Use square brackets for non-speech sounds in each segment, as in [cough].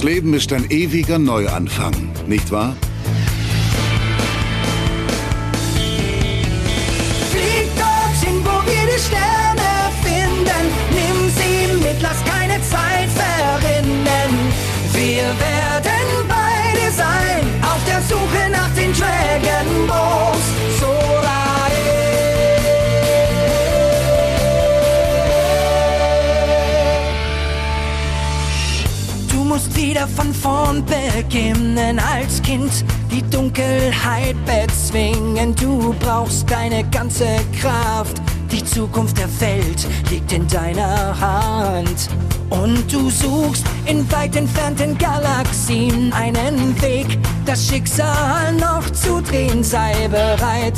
Das Leben ist ein ewiger Neuanfang, nicht wahr? Flieg dorthin, wo wir Sterne von vorn beginnen als Kind, die Dunkelheit bezwingen. Du brauchst deine ganze Kraft. Die Zukunft der Welt liegt in deiner Hand. Und du suchst in weit entfernten Galaxien einen Weg, das Schicksal noch zu drehen. Sei bereit,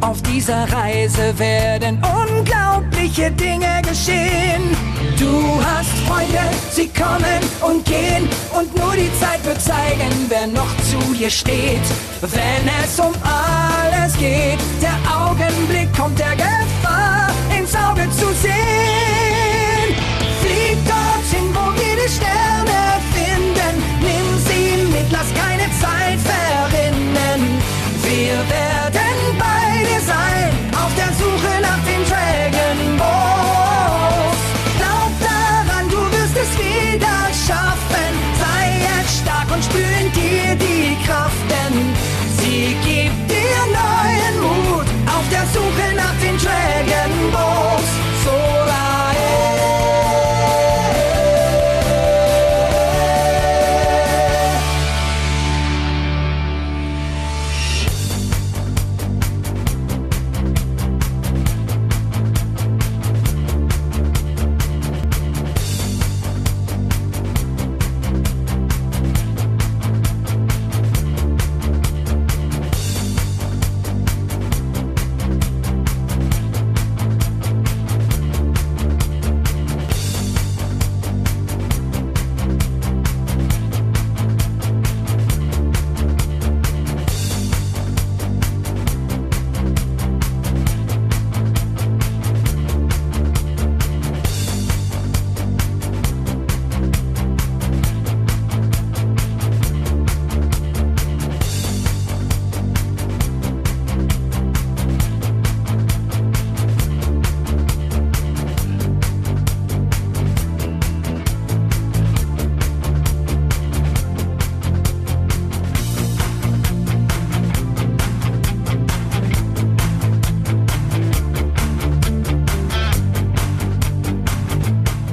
auf dieser Reise werden unglaubliche Dinge geschehen. Du hast Freunde, sie kommen und gehen und nur die Zeit wird zeigen, wer noch zu dir steht. Wenn es um alles geht, der Augenblick kommt der Gefahr ins Auge zu sehen. Flieg dorthin, wo wir die Sterne finden. Nimm sie mit, lass keine Zeit verrinnen. Wir werden bei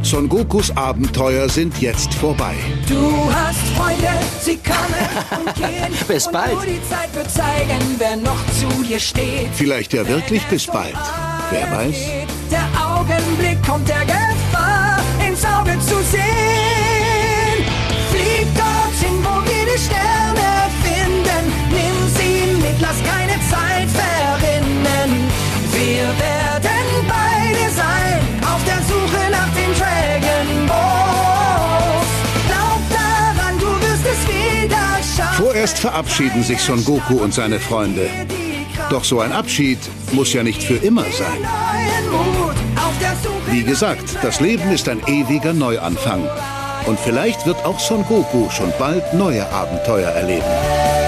Son Gokus Abenteuer sind jetzt vorbei. Du hast Freunde, sie kommen und [laughs] gehen. Bis und bald. Nur die Zeit wird zeigen, wer noch zu dir steht. Vielleicht ja wirklich bis bald. Wer weiß? Der Augenblick kommt der Gefahr ins Auge zu sehen. Vorerst verabschieden sich Son Goku und seine Freunde. Doch so ein Abschied muss ja nicht für immer sein. Wie gesagt, das Leben ist ein ewiger Neuanfang. Und vielleicht wird auch Son Goku schon bald neue Abenteuer erleben.